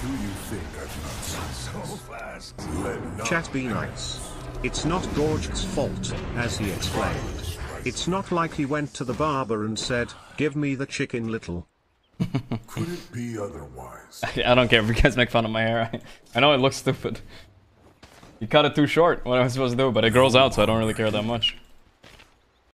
Do so fast? Chat be nice. It's not Gorgc's fault, as he explained. It's not like he went to the barber and said, give me the chicken little. Could it be otherwise? I don't care if you guys make fun of my hair. I, I know it looks stupid. You cut it too short. What am I supposed to do? But it grows out, so I don't really care that much.